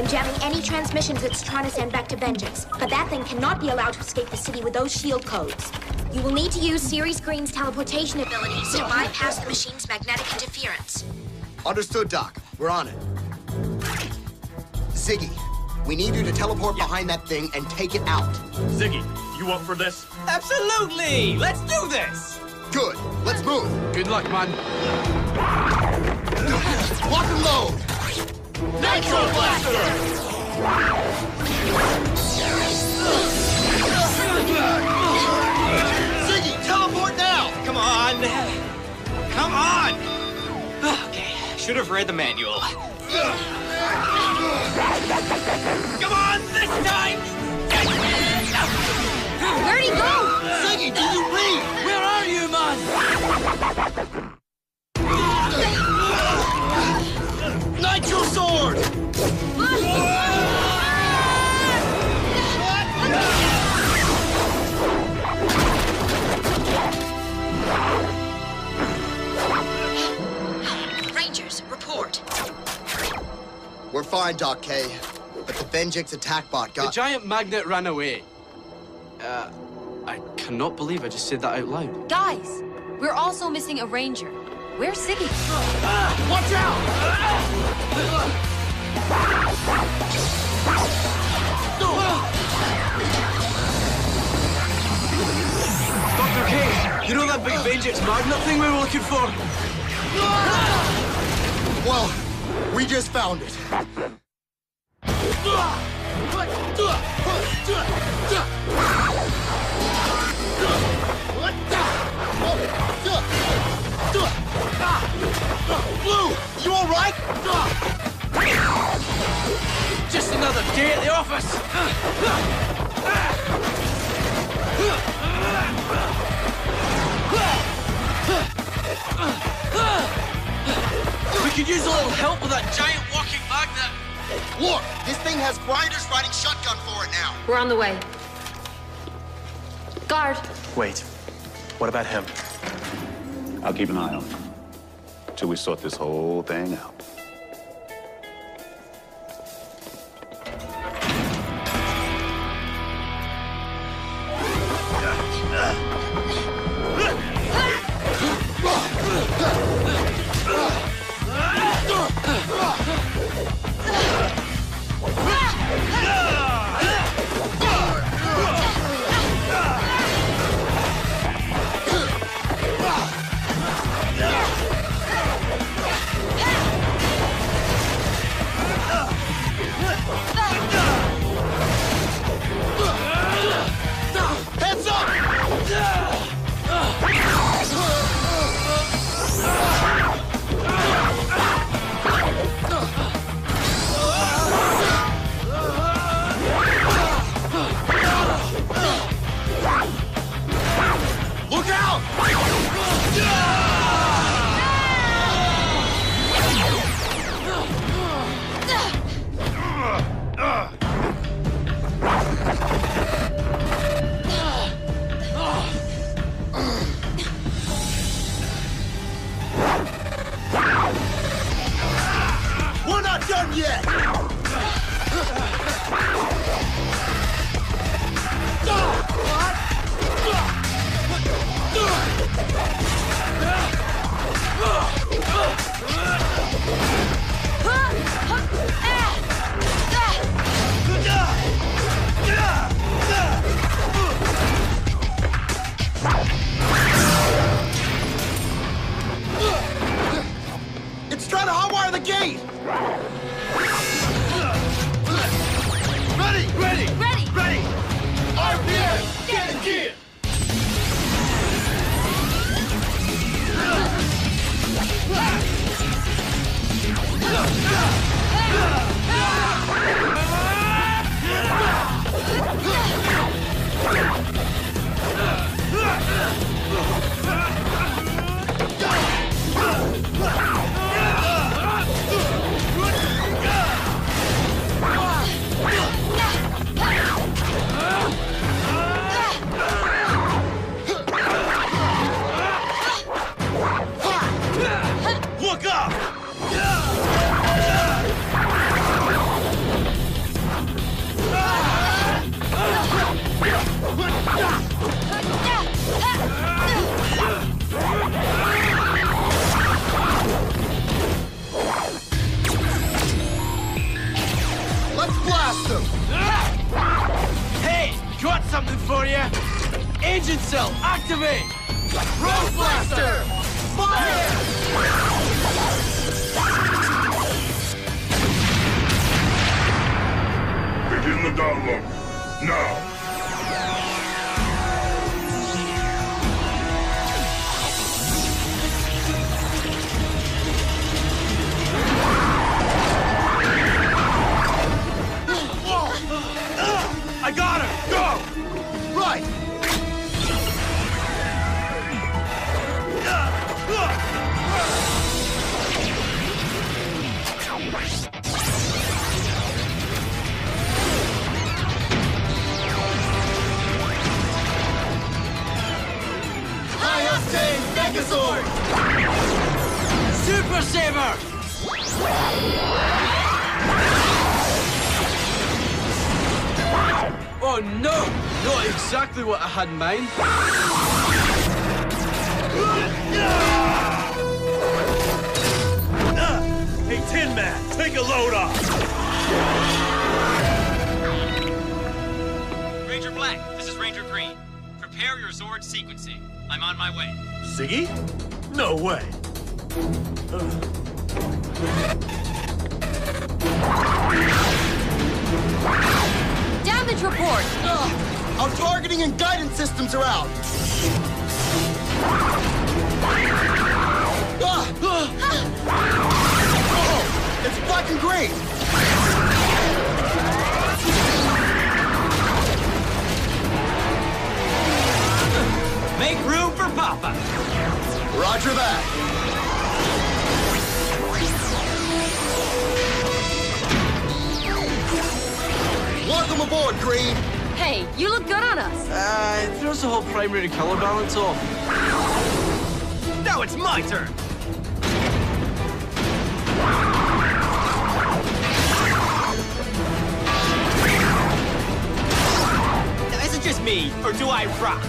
I'm jamming any transmissions it's trying to send back to Venjix, but that thing cannot be allowed to escape the city with those shield codes. You will need to use Series Green's teleportation abilities to bypass the machine's magnetic interference. Understood, Doc. We're on it. Ziggy, we need you to teleport behind that thing and take it out. Ziggy, you up for this? Absolutely! Let's do this! Good. Let's move. Good luck, man. Lock and load. Nitro Blaster! Ziggy, teleport now. Come on! Come on! Okay, should have read the manual. Come on, this time! We're Doc K. But the Venjix attack bot got... The giant magnet ran away. Uh, I cannot believe I just said that out loud. Guys, we're also missing a ranger. Where's Ziggy? Watch out! Dr. K, you know that big Venjix magnet thing we were looking for? Well, we just found it. Blue, you all right? Just another day at the office. We could use a little help with that giant walking magnet. Look, this thing has grinders riding shotgun for it now. We're on the way. Guard, Wait. What about him? I'll keep an eye on him till we sort this whole thing out. For you. Engine cell, activate. Road Blaster! Fire! Begin the download. Now. Uh, I got him! Go! Super Saver! Oh no! Not exactly what I had in mind. Hey, Tin Man, take a load off! Ranger Black, this is Ranger Green. Prepare your Zord sequencing. I'm on my way. Ziggy? No way. Damage report! Ugh, our targeting and guidance systems are out. Ah, ah. Oh, it's black and green. Make room for Papa. Roger that. Welcome aboard, Green. Hey, you look good on us. Uh, it throws the whole primary color balance off. Now it's my turn. Now, is it just me, or do I rock?